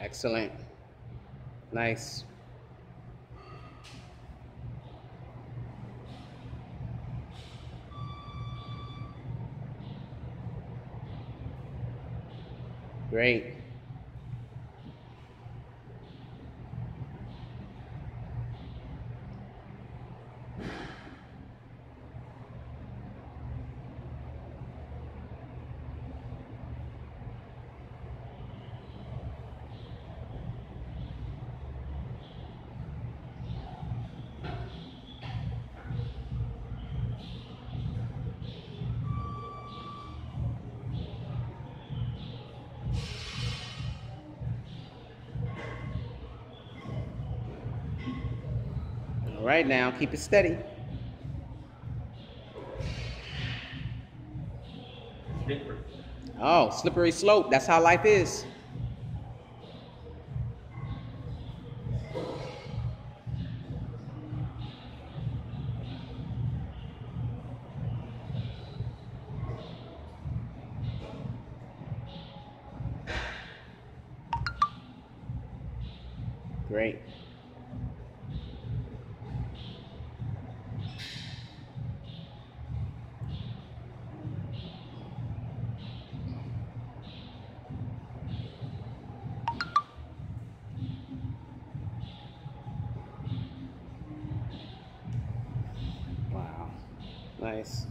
Excellent. Nice. Great. All right now, keep it steady. Oh, slippery slope. That's how life is. Great. Nice.